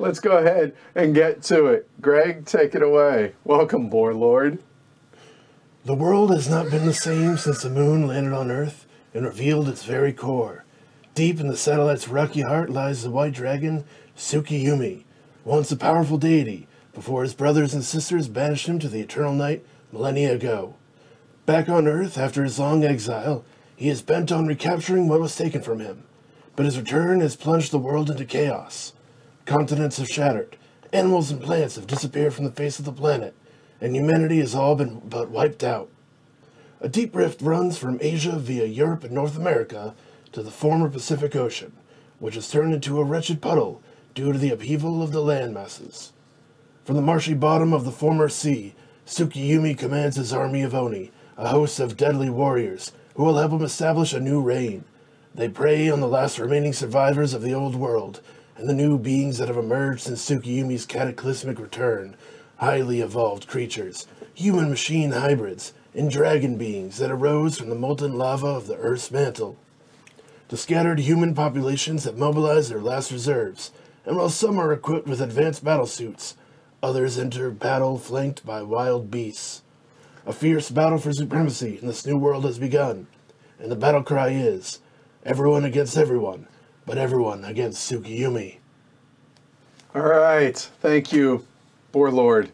let's go ahead and get to it. Greg, take it away. Welcome, Warlord. The world has not been the same since the moon landed on Earth and revealed its very core. Deep in the satellite's rocky heart lies the white dragon, Tsukuyumi, once a powerful deity, before his brothers and sisters banished him to the eternal night millennia ago. Back on Earth, after his long exile, he is bent on recapturing what was taken from him. But his return has plunged the world into chaos. Continents have shattered, animals and plants have disappeared from the face of the planet, and humanity has all been but wiped out. A deep rift runs from Asia via Europe and North America to the former Pacific Ocean, which has turned into a wretched puddle due to the upheaval of the land masses. From the marshy bottom of the former sea, Tsukuyumi commands his army of Oni, a host of deadly warriors who will help him establish a new reign. They prey on the last remaining survivors of the old world and the new beings that have emerged since Tsukuyumi's cataclysmic return, highly evolved creatures, human machine hybrids, and dragon beings that arose from the molten lava of the Earth's mantle. The scattered human populations have mobilized their last reserves, and while some are equipped with advanced battle suits, others enter battle flanked by wild beasts. A fierce battle for supremacy in this new world has begun, and the battle cry is everyone against everyone, but everyone against Tsukuyumi. All right. Thank you, Warlord.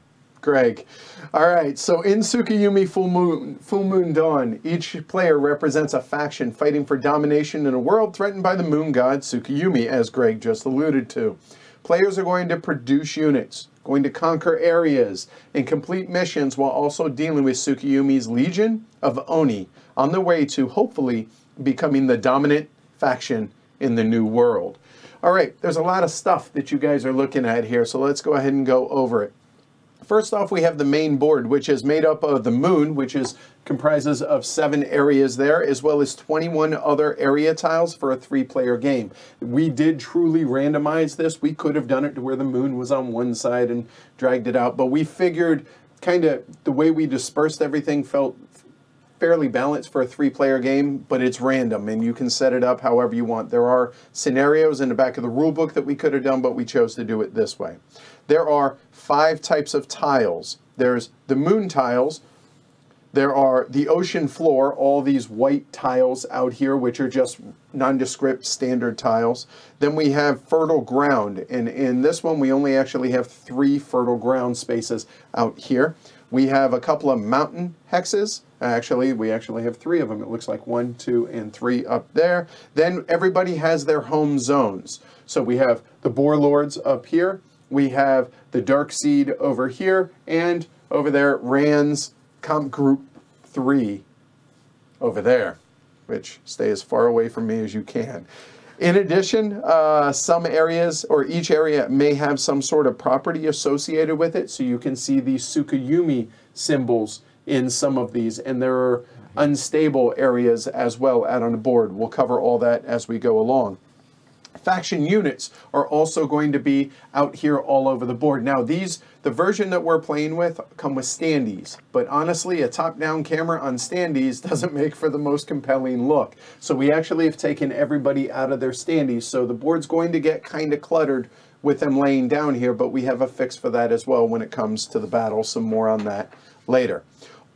Greg. All right, so in Tsukuyumi Full Moon, Full Moon Dawn, each player represents a faction fighting for domination in a world threatened by the moon god Tsukuyumi, as Greg just alluded to. Players are going to produce units, going to conquer areas, and complete missions while also dealing with Tsukuyumi's Legion of Oni on the way to hopefully becoming the dominant faction in the new world. All right, there's a lot of stuff that you guys are looking at here, so let's go ahead and go over it. First off, we have the main board, which is made up of the moon, which is comprises of seven areas there, as well as 21 other area tiles for a three-player game. We did truly randomize this. We could have done it to where the moon was on one side and dragged it out, but we figured kind of the way we dispersed everything felt fairly balanced for a three-player game, but it's random and you can set it up however you want. There are scenarios in the back of the rule book that we could have done, but we chose to do it this way. There are five types of tiles. There's the moon tiles, there are the ocean floor, all these white tiles out here, which are just nondescript standard tiles. Then we have fertile ground, and in this one we only actually have three fertile ground spaces out here. We have a couple of mountain hexes, Actually, we actually have three of them. It looks like one, two, and three up there. Then everybody has their home zones. So we have the Boar Lords up here. We have the Dark Seed over here. And over there, Rand's Comp Group 3 over there, which stay as far away from me as you can. In addition, uh, some areas or each area may have some sort of property associated with it. So you can see these Tsukuyumi symbols in some of these, and there are unstable areas as well out on the board. We'll cover all that as we go along. Faction units are also going to be out here all over the board. Now these, the version that we're playing with come with standees, but honestly a top-down camera on standees doesn't make for the most compelling look. So we actually have taken everybody out of their standees, so the board's going to get kind of cluttered with them laying down here, but we have a fix for that as well when it comes to the battle. Some more on that later.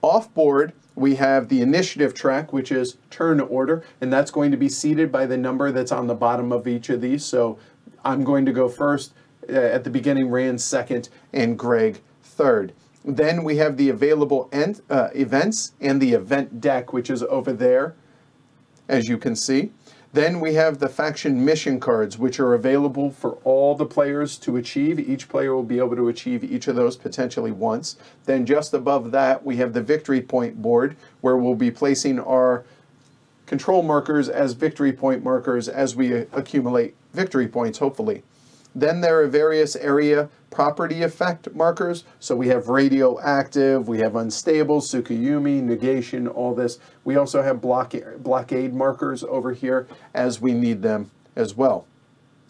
Off board, we have the initiative track, which is turn order, and that's going to be seated by the number that's on the bottom of each of these. So I'm going to go first. Uh, at the beginning, Rand second, and Greg third. Then we have the available uh, events and the event deck, which is over there, as you can see. Then we have the faction mission cards, which are available for all the players to achieve. Each player will be able to achieve each of those potentially once. Then just above that, we have the victory point board, where we'll be placing our control markers as victory point markers as we accumulate victory points, hopefully. Then there are various area property effect markers. So we have radioactive, we have unstable, Tsukuyumi, negation, all this. We also have blockade, blockade markers over here as we need them as well.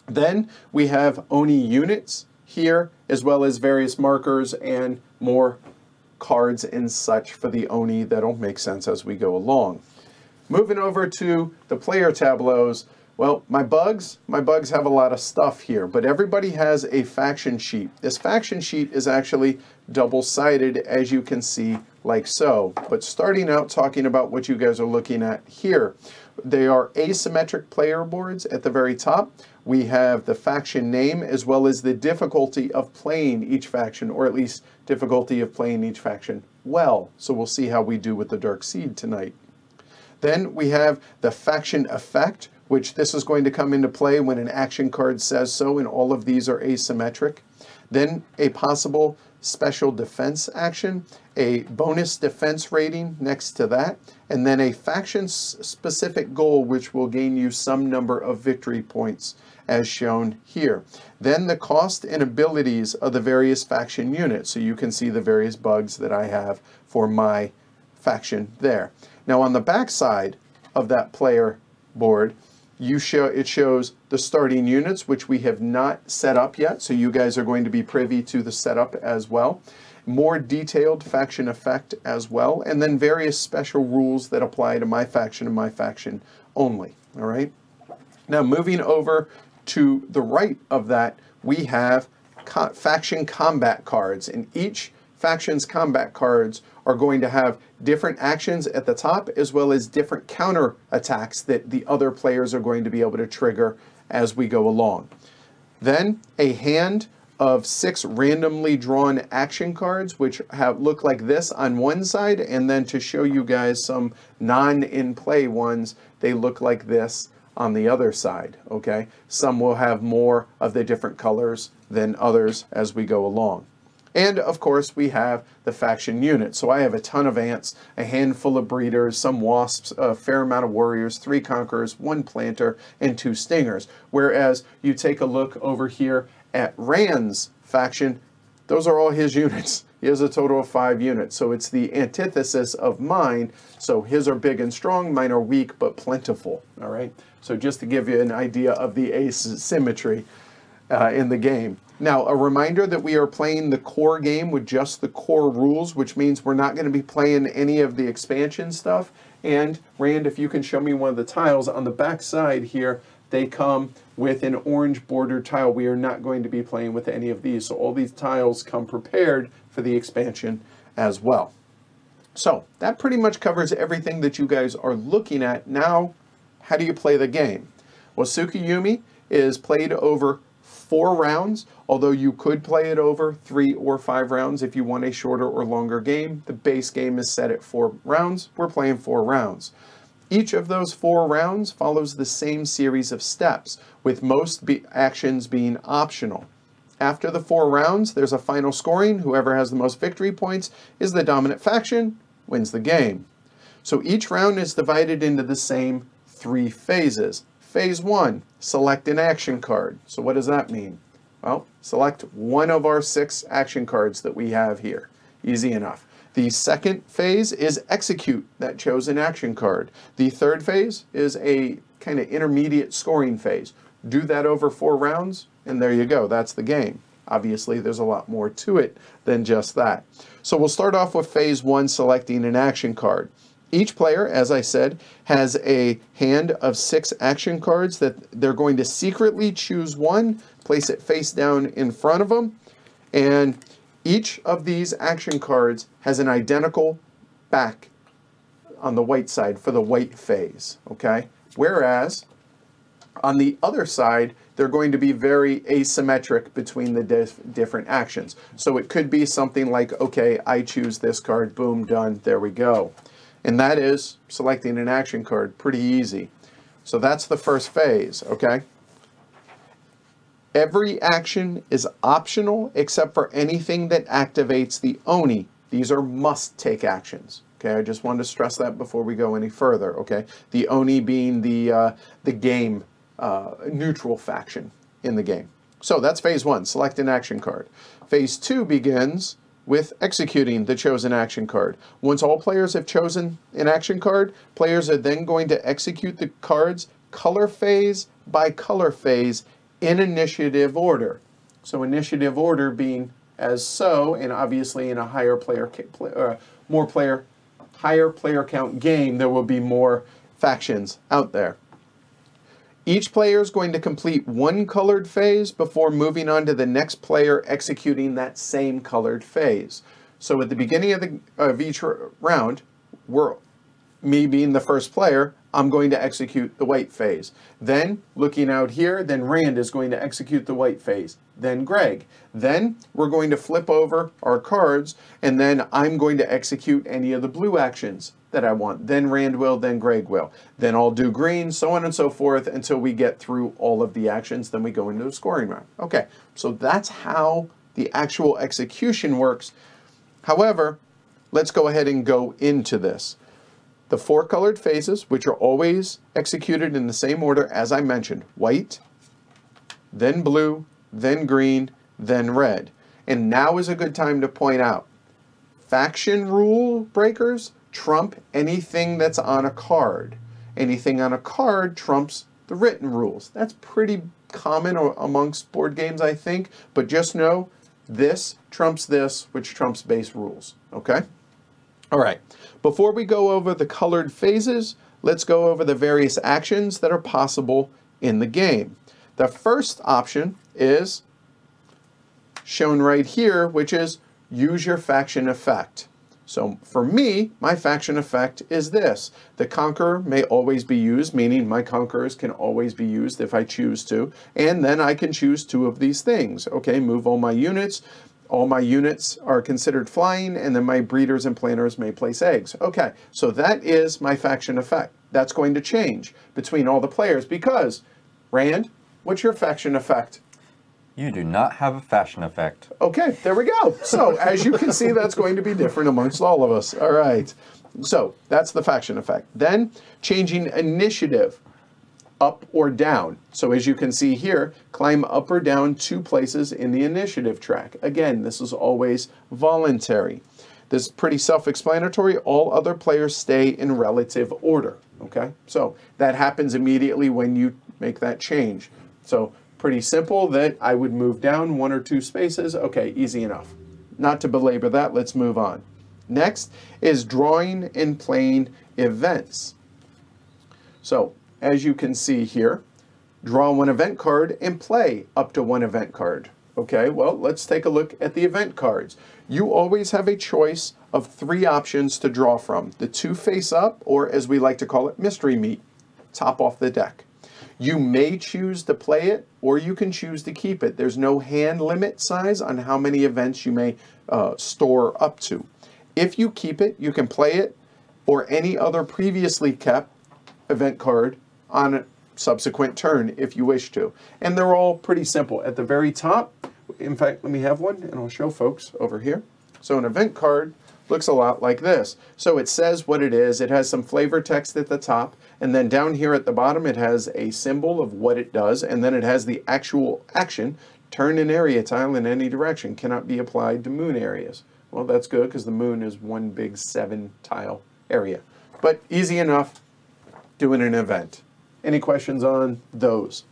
Then we have ONI units here, as well as various markers and more cards and such for the ONI that'll make sense as we go along. Moving over to the player tableaus, Well, my bugs, my bugs have a lot of stuff here, but everybody has a faction sheet. This faction sheet is actually double-sided, as you can see, like so. But starting out talking about what you guys are looking at here, they are asymmetric player boards at the very top. We have the faction name as well as the difficulty of playing each faction, or at least difficulty of playing each faction well. So we'll see how we do with the Dark Seed tonight. Then we have the faction effect, which this is going to come into play when an action card says so, and all of these are asymmetric. Then a possible special defense action, a bonus defense rating next to that, and then a faction specific goal which will gain you some number of victory points as shown here. Then the cost and abilities of the various faction units, so you can see the various bugs that I have for my faction there. Now on the back side of that player board, you show it shows the starting units, which we have not set up yet, so you guys are going to be privy to the setup as well. More detailed faction effect as well, and then various special rules that apply to my faction and my faction only. All right. Now moving over to the right of that, we have co faction combat cards, and each faction's combat cards are going to have different actions at the top as well as different counter attacks that the other players are going to be able to trigger as we go along. Then a hand of six randomly drawn action cards, which have look like this on one side, and then to show you guys some non-in-play ones, they look like this on the other side, okay? Some will have more of the different colors than others as we go along. And of course, we have the faction unit. So I have a ton of ants, a handful of breeders, some wasps, a fair amount of warriors, three conquerors, one planter, and two stingers. Whereas you take a look over here at Rand's faction, those are all his units. He has a total of five units. So it's the antithesis of mine. So his are big and strong, mine are weak but plentiful. All right. So just to give you an idea of the asymmetry uh, in the game. Now, a reminder that we are playing the core game with just the core rules, which means we're not going to be playing any of the expansion stuff. And Rand, if you can show me one of the tiles on the back side here, they come with an orange border tile. We are not going to be playing with any of these. So all these tiles come prepared for the expansion as well. So that pretty much covers everything that you guys are looking at. Now, how do you play the game? Well, Tsukuyumi is played over four rounds, although you could play it over three or five rounds if you want a shorter or longer game. The base game is set at four rounds. We're playing four rounds. Each of those four rounds follows the same series of steps, with most be actions being optional. After the four rounds, there's a final scoring. Whoever has the most victory points is the dominant faction, wins the game. So each round is divided into the same three phases. Phase one, select an action card. So what does that mean? Well, select one of our six action cards that we have here. Easy enough. The second phase is execute that chosen action card. The third phase is a kind of intermediate scoring phase. Do that over four rounds, and there you go. That's the game. Obviously, there's a lot more to it than just that. So we'll start off with phase one, selecting an action card. Each player, as I said, has a hand of six action cards that they're going to secretly choose one, place it face down in front of them, and each of these action cards has an identical back on the white side for the white phase, okay? Whereas on the other side, they're going to be very asymmetric between the dif different actions. So it could be something like, okay, I choose this card, boom, done, there we go. And that is selecting an action card, pretty easy. So that's the first phase, okay? Every action is optional except for anything that activates the ONI. These are must-take actions. Okay, I just wanted to stress that before we go any further. Okay, the ONI being the uh, the game uh, neutral faction in the game. So that's phase one. Select an action card. Phase two begins with executing the chosen action card. Once all players have chosen an action card, players are then going to execute the cards color phase by color phase in initiative order. So initiative order being as so, and obviously in a higher player, uh, more player, higher player count game, there will be more factions out there. Each player is going to complete one colored phase before moving on to the next player executing that same colored phase. So at the beginning of, the, of each round, we're, me being the first player, I'm going to execute the white phase. Then, looking out here, then Rand is going to execute the white phase. Then Greg. Then we're going to flip over our cards, and then I'm going to execute any of the blue actions that I want. Then Rand will, then Greg will. Then I'll do green, so on and so forth until we get through all of the actions. Then we go into the scoring round. Okay, so that's how the actual execution works. However, let's go ahead and go into this. The four colored phases, which are always executed in the same order as I mentioned, white, then blue, then green, then red. And now is a good time to point out, faction rule breakers trump anything that's on a card. Anything on a card trumps the written rules. That's pretty common amongst board games, I think, but just know this trumps this, which trumps base rules, okay? All right, before we go over the colored phases, let's go over the various actions that are possible in the game. The first option is shown right here, which is use your faction effect. So for me, my faction effect is this. The Conqueror may always be used, meaning my Conquerors can always be used if I choose to. And then I can choose two of these things. Okay, move all my units, all my units are considered flying, and then my breeders and planters may place eggs. Okay, so that is my faction effect. That's going to change between all the players because, Rand, what's your faction effect? You do not have a faction effect. Okay, there we go. So, as you can see, that's going to be different amongst all of us. All right. So, that's the faction effect. Then, changing initiative up or down. So as you can see here, climb up or down two places in the initiative track. Again, this is always voluntary. This is pretty self-explanatory. All other players stay in relative order, okay? So that happens immediately when you make that change. So pretty simple that I would move down one or two spaces. Okay, easy enough. Not to belabor that, let's move on. Next is drawing and playing events. So as you can see here, draw one event card and play up to one event card. Okay, well, let's take a look at the event cards. You always have a choice of three options to draw from. The two face up, or as we like to call it, mystery meat, top off the deck. You may choose to play it, or you can choose to keep it. There's no hand limit size on how many events you may uh, store up to. If you keep it, you can play it, or any other previously kept event card on a subsequent turn if you wish to. And they're all pretty simple. At the very top, in fact, let me have one and I'll show folks over here. So an event card looks a lot like this. So it says what it is. It has some flavor text at the top. And then down here at the bottom, it has a symbol of what it does. And then it has the actual action. Turn an area tile in any direction. Cannot be applied to moon areas. Well, that's good because the moon is one big seven tile area. But easy enough doing an event. Any questions on those?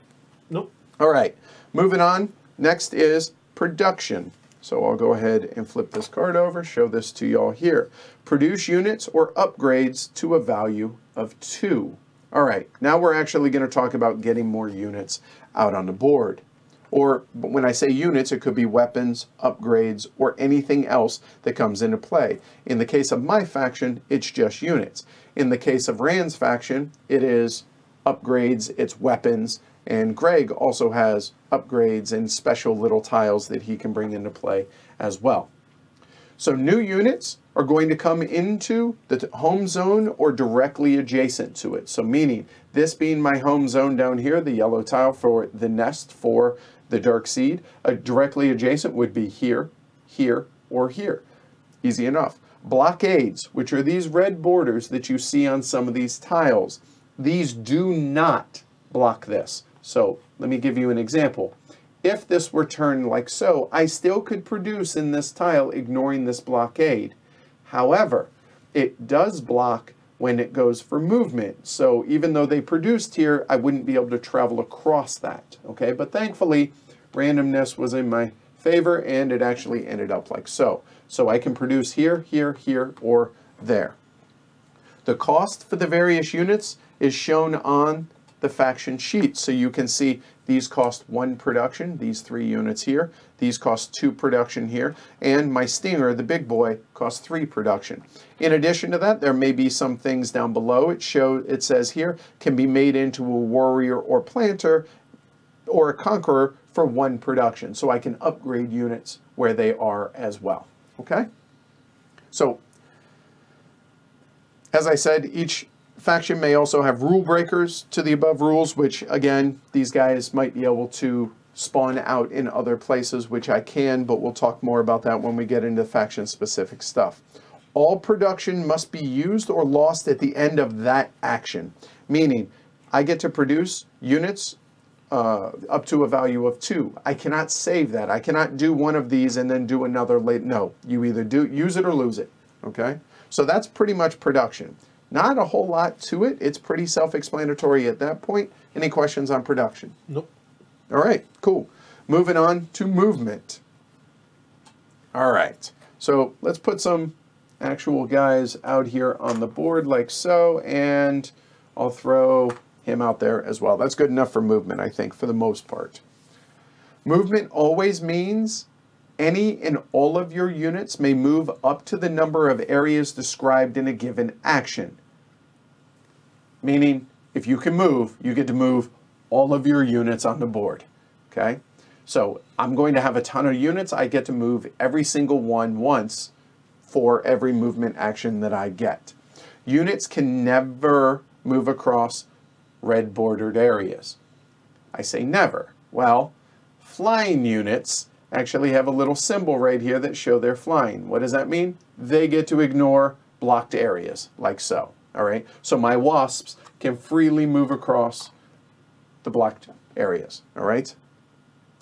Nope. All right, moving on. Next is production. So I'll go ahead and flip this card over, show this to y'all here. Produce units or upgrades to a value of two. All right, now we're actually going to talk about getting more units out on the board. Or when I say units, it could be weapons, upgrades, or anything else that comes into play. In the case of my faction, it's just units. In the case of Rand's faction, it is upgrades its weapons, and Greg also has upgrades and special little tiles that he can bring into play as well. So new units are going to come into the home zone or directly adjacent to it. So meaning this being my home zone down here, the yellow tile for the nest for the dark seed, uh, directly adjacent would be here, here, or here. Easy enough. Blockades, which are these red borders that you see on some of these tiles. These do not block this. So let me give you an example. If this were turned like so, I still could produce in this tile ignoring this blockade. However, it does block when it goes for movement. So even though they produced here, I wouldn't be able to travel across that. Okay, but thankfully, randomness was in my favor and it actually ended up like so. So I can produce here, here, here, or there. The cost for the various units is shown on the faction sheet so you can see these cost one production, these three units here. These cost two production here. And my Stinger, the big boy, costs three production. In addition to that, there may be some things down below. It show it says here can be made into a warrior or planter or a conqueror for one production. So I can upgrade units where they are as well. Okay? So as I said, each faction may also have rule breakers to the above rules, which again, these guys might be able to spawn out in other places, which I can, but we'll talk more about that when we get into faction specific stuff. All production must be used or lost at the end of that action, meaning I get to produce units uh, up to a value of two. I cannot save that. I cannot do one of these and then do another late. No, you either do use it or lose it. Okay, so that's pretty much production. Not a whole lot to it. It's pretty self-explanatory at that point. Any questions on production? Nope. All right, cool. Moving on to movement. All right, so let's put some actual guys out here on the board like so, and I'll throw him out there as well. That's good enough for movement, I think, for the most part. Movement always means any and all of your units may move up to the number of areas described in a given action. Meaning, if you can move, you get to move all of your units on the board, okay? So I'm going to have a ton of units. I get to move every single one once for every movement action that I get. Units can never move across red bordered areas. I say never. Well, flying units actually have a little symbol right here that show they're flying. What does that mean? They get to ignore blocked areas, like so. All right, so my wasps can freely move across the blocked areas. All right.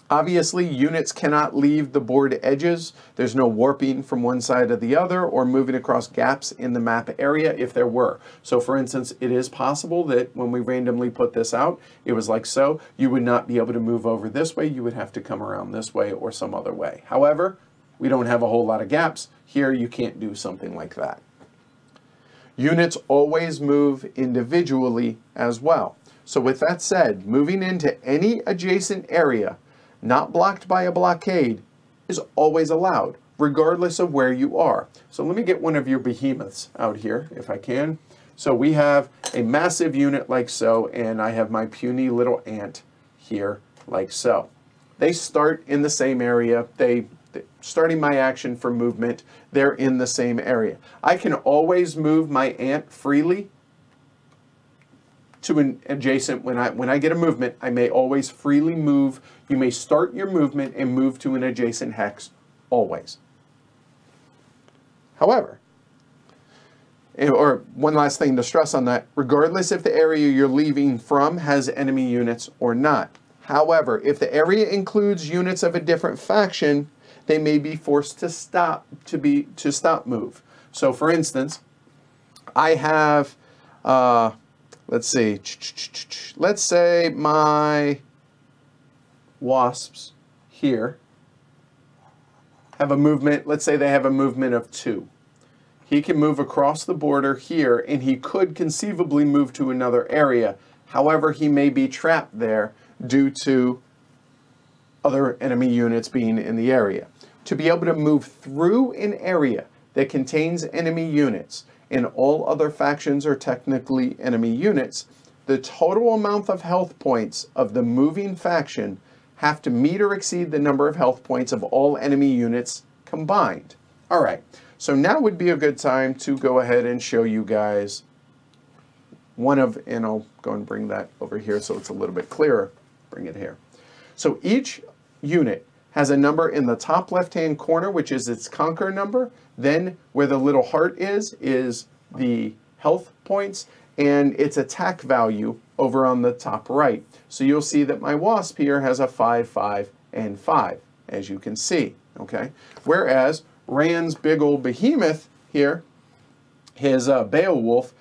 Obviously, units cannot leave the board edges. There's no warping from one side to the other or moving across gaps in the map area if there were. So for instance, it is possible that when we randomly put this out, it was like so, you would not be able to move over this way, you would have to come around this way or some other way. However, we don't have a whole lot of gaps. Here, you can't do something like that. Units always move individually as well. So with that said, moving into any adjacent area not blocked by a blockade, is always allowed, regardless of where you are. So let me get one of your behemoths out here, if I can. So we have a massive unit like so, and I have my puny little ant here like so. They start in the same area. They, starting my action for movement, they're in the same area. I can always move my ant freely to an adjacent, when I, when I get a movement, I may always freely move. You may start your movement and move to an adjacent hex, always. However, or one last thing to stress on that, regardless if the area you're leaving from has enemy units or not. However, if the area includes units of a different faction, they may be forced to stop to be to stop move. So for instance, I have uh, let's see, let's say my wasps here have a movement, let's say they have a movement of two. He can move across the border here and he could conceivably move to another area. However, he may be trapped there due to other enemy units being in the area. To be able to move through an area that contains enemy units, and all other factions are technically enemy units, the total amount of health points of the moving faction have to meet or exceed the number of health points of all enemy units combined. All right, so now would be a good time to go ahead and show you guys one of, and I'll go and bring that over here so it's a little bit clearer. Bring it here. So each unit has a number in the top left-hand corner, which is its conquer number. Then where the little heart is, is the health points and its attack value over on the top right. So you'll see that my wasp here has a 5, 5, and 5, as you can see, okay? Whereas Rand's big old behemoth here, his uh, Beowulf,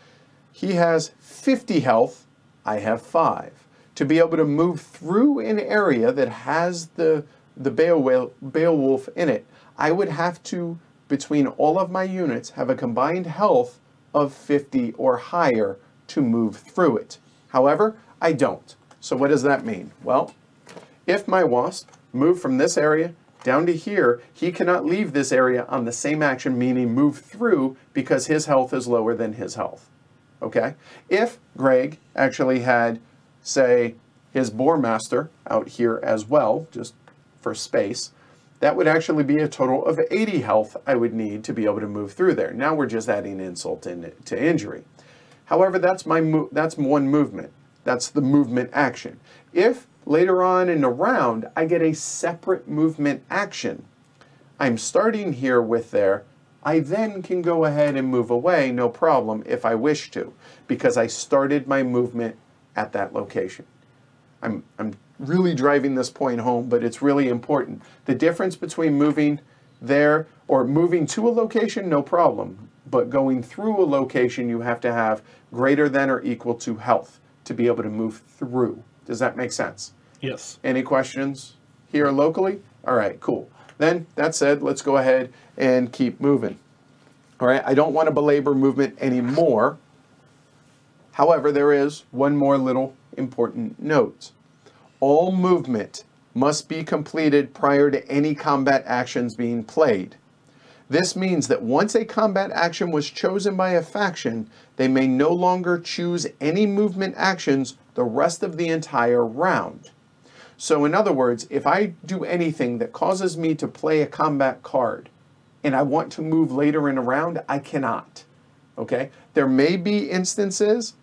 he has 50 health, I have 5. To be able to move through an area that has the the Beowulf in it, I would have to, between all of my units, have a combined health of 50 or higher to move through it. However, I don't. So what does that mean? Well, if my wasp moved from this area down to here, he cannot leave this area on the same action, meaning move through because his health is lower than his health. Okay? If Greg actually had, say, his boar master out here as well, just for space, that would actually be a total of 80 health I would need to be able to move through there. Now we're just adding insult in, to injury. However, that's my that's one movement. That's the movement action. If later on in the round I get a separate movement action, I'm starting here with there, I then can go ahead and move away, no problem, if I wish to, because I started my movement at that location. I'm, I'm really driving this point home, but it's really important. The difference between moving there or moving to a location, no problem. But going through a location, you have to have greater than or equal to health to be able to move through. Does that make sense? Yes. Any questions here locally? All right, cool. Then, that said, let's go ahead and keep moving. All right, I don't want to belabor movement anymore. However, there is one more little important note. All movement must be completed prior to any combat actions being played. This means that once a combat action was chosen by a faction, they may no longer choose any movement actions the rest of the entire round. So in other words, if I do anything that causes me to play a combat card and I want to move later in a round, I cannot. Okay? There may be instances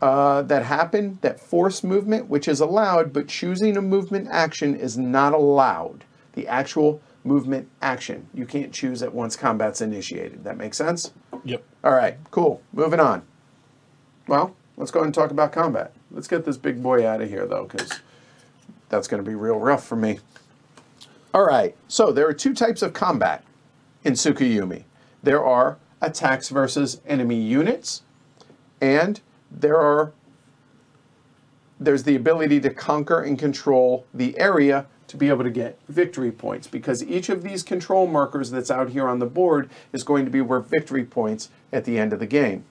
uh, that happen that force movement, which is allowed, but choosing a movement action is not allowed. The actual movement action. You can't choose it once combat's initiated. That makes sense? Yep. All right, cool. Moving on. Well, let's go ahead and talk about combat. Let's get this big boy out of here, though, because that's going to be real rough for me. All right, so there are two types of combat in Tsukuyumi. There are attacks versus enemy units, and there are there's the ability to conquer and control the area to be able to get victory points because each of these control markers that's out here on the board is going to be worth victory points at the end of the game.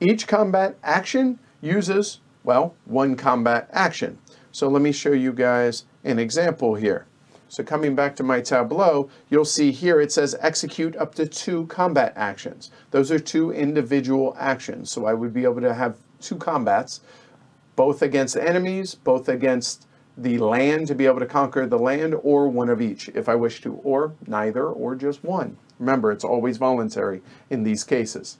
Each combat action uses, well, one combat action. So let me show you guys an example here. So coming back to my tableau, you'll see here it says execute up to two combat actions. Those are two individual actions. So I would be able to have two combats, both against enemies, both against the land to be able to conquer the land, or one of each if I wish to, or neither, or just one. Remember, it's always voluntary in these cases.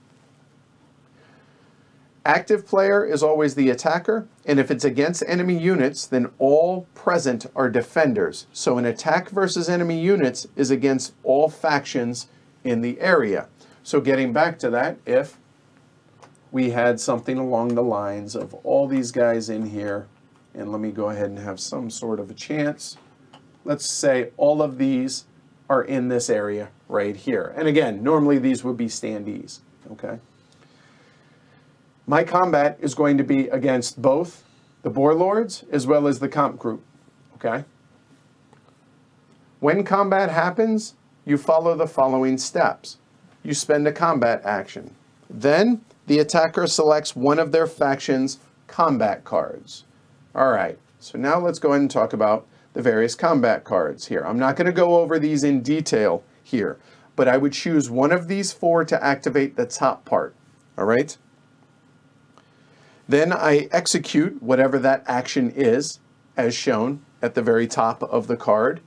Active player is always the attacker, and if it's against enemy units, then all present are defenders. So an attack versus enemy units is against all factions in the area. So getting back to that, if we had something along the lines of all these guys in here, and let me go ahead and have some sort of a chance. Let's say all of these are in this area right here. And again, normally these would be standees, okay? My combat is going to be against both the Boar Lords as well as the comp group, okay? When combat happens, you follow the following steps. You spend a combat action. Then, the attacker selects one of their faction's combat cards. All right, so now let's go ahead and talk about the various combat cards here. I'm not going to go over these in detail here, but I would choose one of these four to activate the top part, all right? Then I execute whatever that action is, as shown at the very top of the card.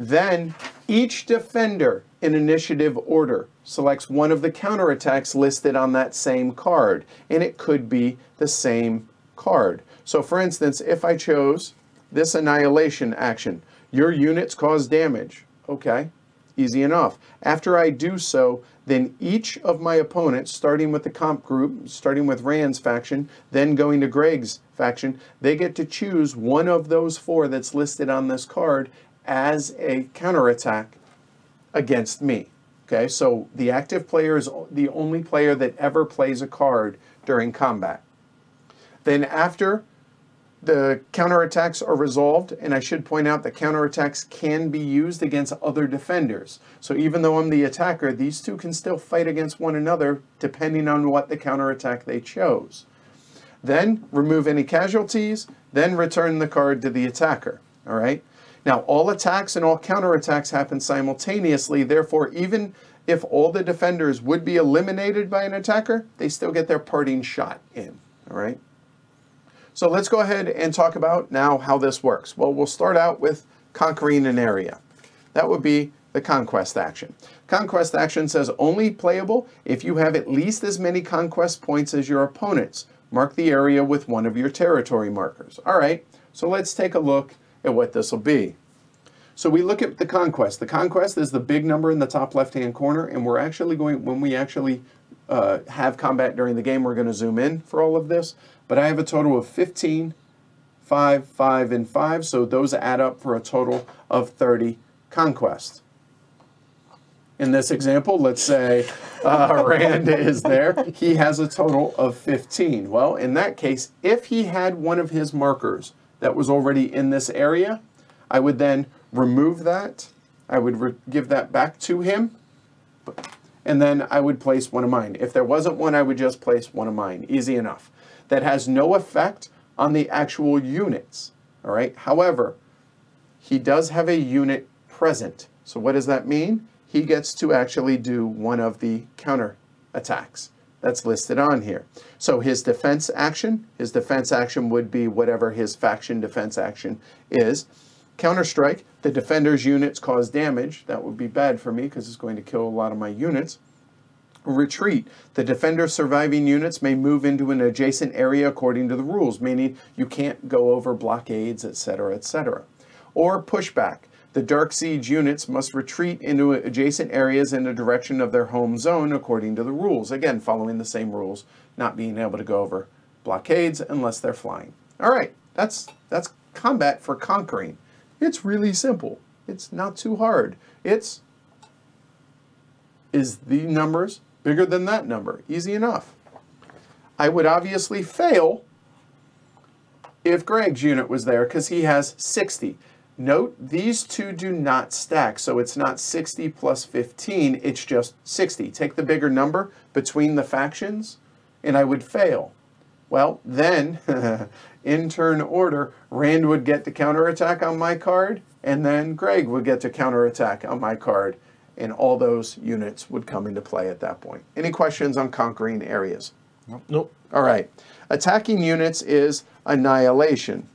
Then each defender in initiative order selects one of the counterattacks listed on that same card, and it could be the same card. So for instance, if I chose this annihilation action, your units cause damage. Okay, easy enough. After I do so, then each of my opponents, starting with the comp group, starting with Rand's faction, then going to Greg's faction, they get to choose one of those four that's listed on this card as a counterattack against me. Okay, so the active player is the only player that ever plays a card during combat. Then after the counterattacks are resolved, and I should point out that counterattacks can be used against other defenders. So even though I'm the attacker, these two can still fight against one another depending on what the counterattack they chose. then remove any casualties, then return the card to the attacker. All right. Now, all attacks and all counterattacks happen simultaneously. Therefore, even if all the defenders would be eliminated by an attacker, they still get their parting shot in. All right. So let's go ahead and talk about now how this works. Well, we'll start out with conquering an area. That would be the conquest action. Conquest action says only playable if you have at least as many conquest points as your opponents. Mark the area with one of your territory markers. All right, so let's take a look at what this will be. So we look at the conquest. The conquest is the big number in the top left-hand corner, and we're actually going, when we actually uh, have combat during the game, we're going to zoom in for all of this. But I have a total of 15, 5, 5, and 5, so those add up for a total of 30 conquests. In this example, let's say uh, Rand is there. He has a total of 15. Well, in that case, if he had one of his markers that was already in this area, I would then remove that. I would give that back to him. And then I would place one of mine. If there wasn't one, I would just place one of mine. Easy enough. That has no effect on the actual units. All right. However, he does have a unit present. So what does that mean? He gets to actually do one of the counter attacks that's listed on here. So his defense action, his defense action would be whatever his faction defense action is. Counterstrike, the defender's units cause damage. That would be bad for me because it's going to kill a lot of my units. Retreat, the defender's surviving units may move into an adjacent area according to the rules, meaning you can't go over blockades, etc., etc. Or pushback, the Dark Seed's units must retreat into adjacent areas in the direction of their home zone according to the rules. Again, following the same rules, not being able to go over blockades unless they're flying. All right, that's, that's combat for conquering. It's really simple. It's not too hard. It's, is the numbers bigger than that number? Easy enough. I would obviously fail if Greg's unit was there because he has 60. Note, these two do not stack, so it's not 60 plus 15, it's just 60. Take the bigger number between the factions, and I would fail. Well, then, in turn order, Rand would get to counterattack on my card, and then Greg would get to counterattack on my card, and all those units would come into play at that point. Any questions on conquering areas? Nope. Nope. All right. Attacking units is annihilation.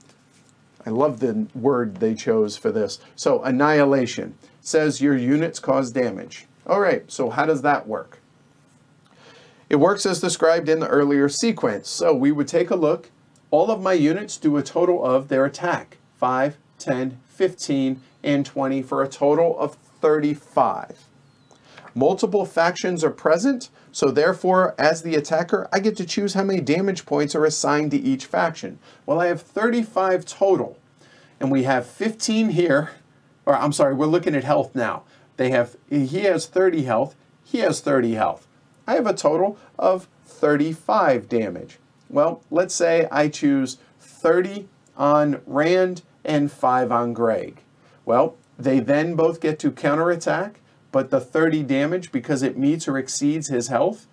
I love the word they chose for this. So annihilation says your units cause damage. All right, so how does that work? It works as described in the earlier sequence. So we would take a look. All of my units do a total of their attack. 5, 10, 15, and 20 for a total of 35. Multiple factions are present, so therefore, as the attacker, I get to choose how many damage points are assigned to each faction. Well, I have 35 total, and we have 15 here, or I'm sorry, we're looking at health now. They have, he has 30 health, he has 30 health. I have a total of 35 damage. Well, let's say I choose 30 on Rand and 5 on Greg. Well, they then both get to counterattack, but the 30 damage, because it meets or exceeds his health,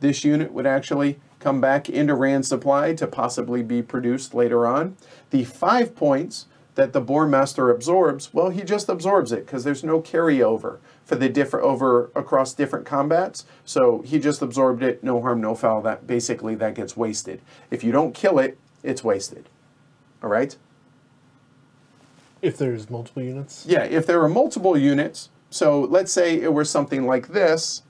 this unit would actually come back into Rand's supply to possibly be produced later on. The 5 points that the Boar Master absorbs, well, he just absorbs it because there's no carryover for the different over across different combats. So he just absorbed it, no harm, no foul. That basically that gets wasted. If you don't kill it, it's wasted. All right. If there's multiple units. Yeah, if there are multiple units, so let's say it were something like this,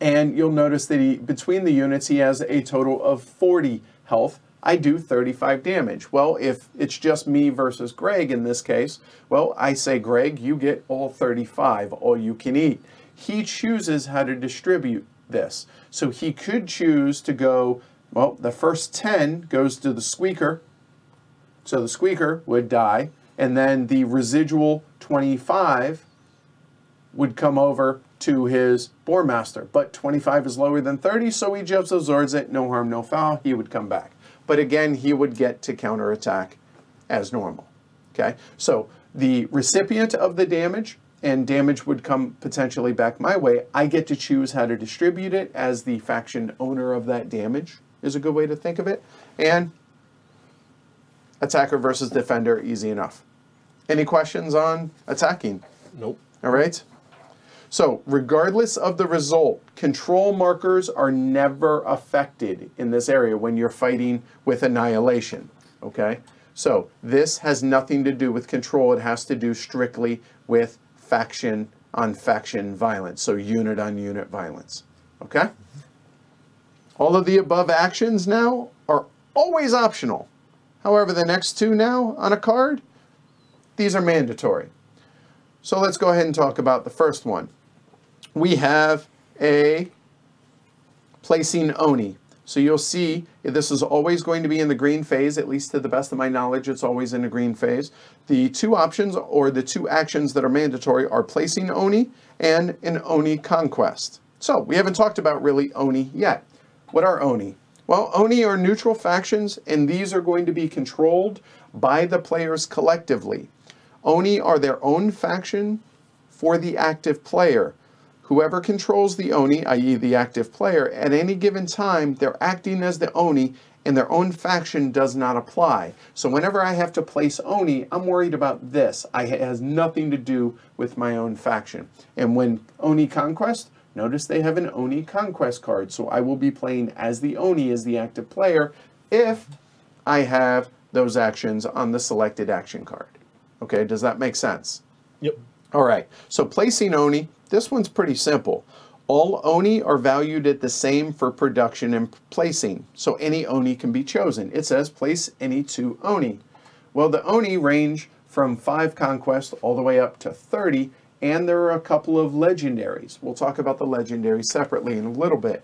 and you'll notice that he, between the units he has a total of 40 health. I do 35 damage. Well, if it's just me versus Greg in this case, well, I say, Greg, you get all 35, all you can eat. He chooses how to distribute this. So he could choose to go, well, the first 10 goes to the squeaker, so the squeaker would die, and then the residual 25 would come over to his Boar Master. But 25 is lower than 30, so he just absorbs it, no harm, no foul, he would come back. But again, he would get to counterattack as normal. Okay, so the recipient of the damage and damage would come potentially back my way. I get to choose how to distribute it as the faction owner of that damage is a good way to think of it. And attacker versus defender, easy enough. Any questions on attacking? Nope. All right. So, regardless of the result, control markers are never affected in this area when you're fighting with annihilation. Okay? So, this has nothing to do with control, it has to do strictly with faction on faction violence, so unit on unit violence. Okay? All of the above actions now are always optional. However, the next two now on a card, these are mandatory. So let's go ahead and talk about the first one. We have a placing Oni. So you'll see this is always going to be in the green phase, at least to the best of my knowledge, it's always in the green phase. The two options or the two actions that are mandatory are placing Oni and an Oni conquest. So we haven't talked about really Oni yet. What are Oni? Well, Oni are neutral factions, and these are going to be controlled by the players collectively. Oni are their own faction for the active player. Whoever controls the Oni, i.e. the active player, at any given time, they're acting as the Oni and their own faction does not apply. So whenever I have to place Oni, I'm worried about this. I, it has nothing to do with my own faction. And when Oni Conquest, notice they have an Oni Conquest card. So I will be playing as the Oni, as the active player, if I have those actions on the selected action card. Okay, does that make sense? Yep. All right, so placing Oni, this one's pretty simple. All Oni are valued at the same for production and placing, so any Oni can be chosen. It says place any two Oni. Well, the Oni range from 5 conquest all the way up to 30, and there are a couple of legendaries. We'll talk about the legendaries separately in a little bit.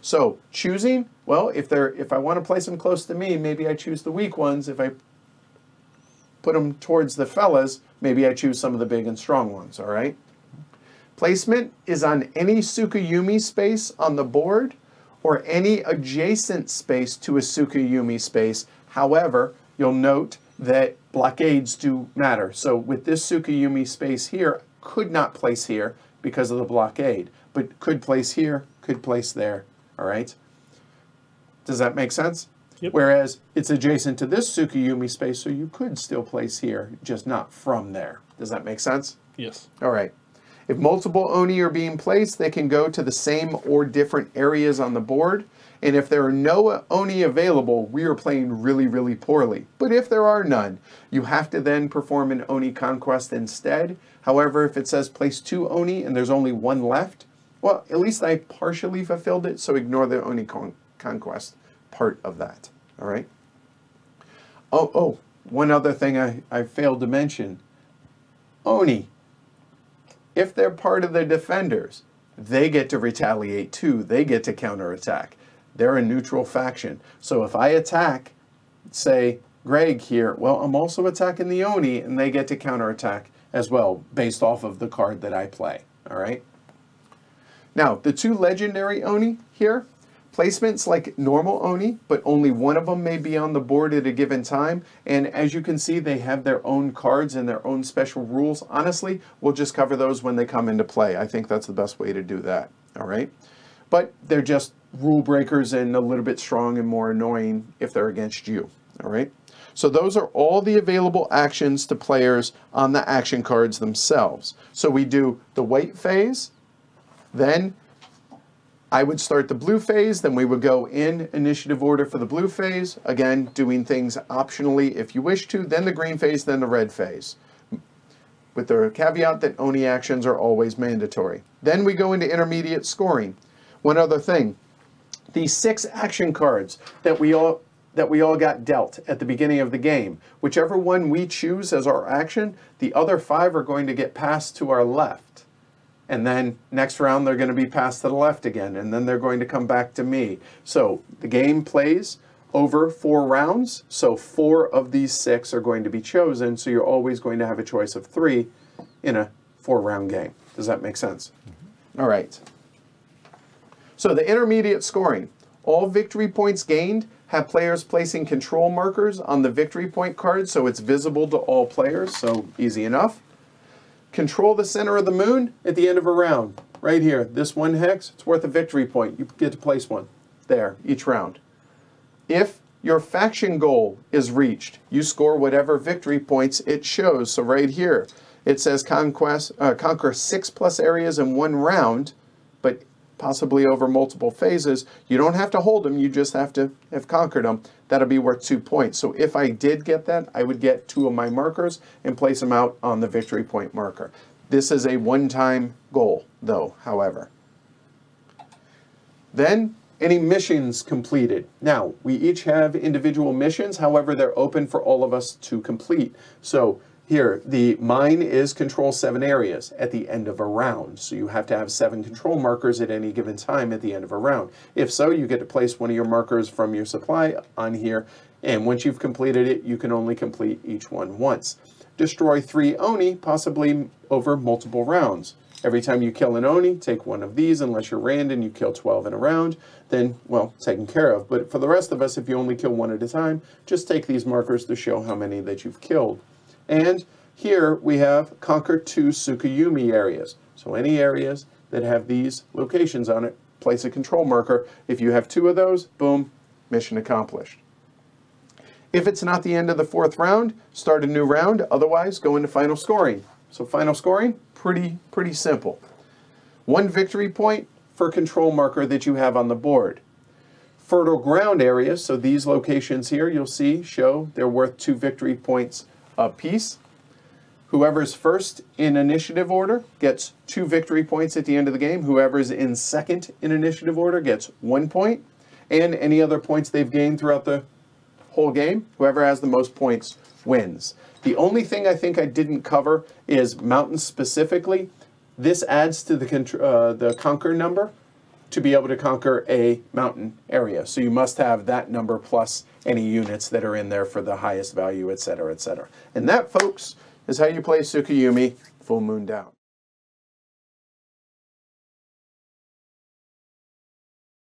So choosing, well, if they're if I want to place them close to me, maybe I choose the weak ones. If I put them towards the fellas, maybe I choose some of the big and strong ones, all right? Placement is on any Tsukuyumi space on the board or any adjacent space to a Tsukuyumi space. However, you'll note that blockades do matter. So with this Tsukuyumi space here, could not place here because of the blockade, but could place here, could place there, all right? Does that make sense? Yep. Whereas it's adjacent to this Tsukuyumi space, so you could still place here, just not from there. Does that make sense? Yes. All right. If multiple Oni are being placed, they can go to the same or different areas on the board. And if there are no Oni available, we are playing really, really poorly. But if there are none, you have to then perform an Oni conquest instead. However, if it says place two Oni and there's only one left, well, at least I partially fulfilled it, so ignore the Oni con conquest part of that. All right. Oh, oh, one other thing I, I failed to mention. Oni, if they're part of the defenders, they get to retaliate too. They get to counterattack. They're a neutral faction. So if I attack, say, Greg here, well, I'm also attacking the Oni, and they get to counterattack as well, based off of the card that I play. All right? Now, the two legendary Oni here, placements like normal Oni, but only one of them may be on the board at a given time. And as you can see, they have their own cards and their own special rules. Honestly, we'll just cover those when they come into play. I think that's the best way to do that. All right? But they're just rule breakers and a little bit strong and more annoying if they're against you. All right? So those are all the available actions to players on the action cards themselves. So we do the white phase, then I would start the blue phase, then we would go in initiative order for the blue phase, again, doing things optionally if you wish to, then the green phase, then the red phase. With the caveat that Oni actions are always mandatory. Then we go into intermediate scoring. One other thing, these six action cards that we all that we all got dealt at the beginning of the game. Whichever one we choose as our action, the other five are going to get passed to our left. And then next round they're going to be passed to the left again, and then they're going to come back to me. So the game plays over four rounds, so four of these six are going to be chosen, so you're always going to have a choice of three in a four round game. Does that make sense? Mm-hmm. All right. So the intermediate scoring. All victory points gained have players placing control markers on the victory point card so it's visible to all players, so easy enough. Control the center of the moon at the end of a round. Right here, this one hex, it's worth a victory point. You get to place one there each round. If your faction goal is reached, you score whatever victory points it shows. So right here, it says conquest, uh, conquer six plus areas in one round, but possibly over multiple phases. You don't have to hold them, you just have to have conquered them. That'll be worth two points. So if I did get that, I would get two of my markers and place them out on the victory point marker. This is a one-time goal, though, however. Then, any missions completed. Now, we each have individual missions, however, they're open for all of us to complete. So, here, the mine is control seven areas at the end of a round. So you have to have seven control markers at any given time at the end of a round. If so, you get to place one of your markers from your supply on here. And once you've completed it, you can only complete each one once. Destroy three Oni, possibly over multiple rounds. Every time you kill an Oni, take one of these, unless you're Rand and you kill 12 in a round, then, well, taken care of. But for the rest of us, if you only kill one at a time, just take these markers to show how many that you've killed. And here we have conquer two Tsukuyumi areas. So any areas that have these locations on it, place a control marker. If you have two of those, boom, mission accomplished. If it's not the end of the fourth round, start a new round. Otherwise, go into final scoring. So final scoring, pretty, pretty simple. One victory point for control marker that you have on the board. Fertile ground areas, so these locations here, you'll see, show they're worth two victory points apiece. Whoever's first in initiative order gets two victory points at the end of the game. Whoever's in second in initiative order gets one point, and any other points they've gained throughout the whole game, whoever has the most points wins. The only thing I think I didn't cover is mountains specifically. This adds to the, uh, the conquer number to be able to conquer a mountain area. So you must have that number plus any units that are in there for the highest value, et cetera, et cetera. And that, folks, is how you play Tsukuyumi Full Moon Down.